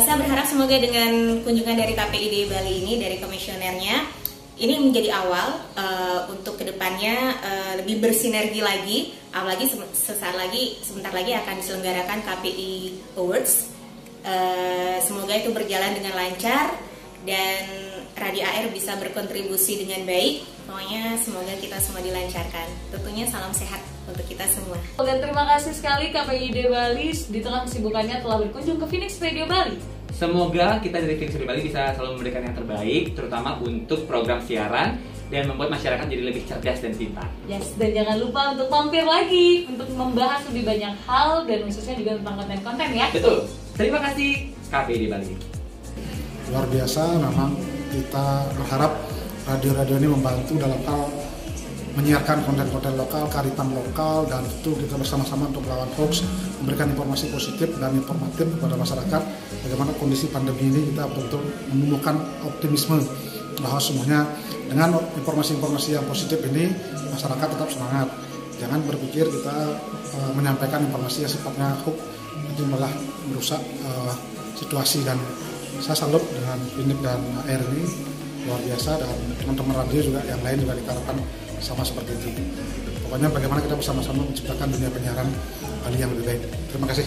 Saya berharap semoga dengan kunjungan dari KPID Bali ini dari komisionernya ini menjadi awal uh, untuk ke depannya uh, lebih bersinergi lagi apalagi sesaat lagi sebentar lagi akan diselenggarakan KPI Awards. Uh, semoga itu berjalan dengan lancar dan Radio AR bisa berkontribusi dengan baik pokoknya semoga kita semua dilancarkan tentunya salam sehat untuk kita semua dan terima kasih sekali KPID Bali di tengah kesibukannya telah berkunjung ke Phoenix Radio Bali Semoga kita dari Phoenix Bali bisa selalu memberikan yang terbaik, terutama untuk program siaran dan membuat masyarakat jadi lebih cerdas dan pintar. Yes, dan jangan lupa untuk mampir lagi untuk membahas lebih banyak hal dan khususnya juga tentang konten-konten ya. Betul. Terima kasih KPI di Bali. Luar biasa, memang kita berharap radio-radio ini membantu dalam hal menyiarkan konten-konten lokal, karitan lokal, dan tentu kita bersama-sama untuk melawan hoax, memberikan informasi positif dan informatif kepada masyarakat bagaimana kondisi pandemi ini kita betul-betul menumbuhkan optimisme bahwa semuanya dengan informasi-informasi yang positif ini masyarakat tetap semangat. Jangan berpikir kita uh, menyampaikan informasi yang sifatnya hoax itu malah merusak uh, situasi dan saya salut dengan Finik dan Air ini luar biasa dan teman-teman radio juga yang lain juga diharapkan sama seperti itu. Pokoknya bagaimana kita bersama-sama menciptakan dunia penyiaran Bali yang lebih baik. Terima kasih.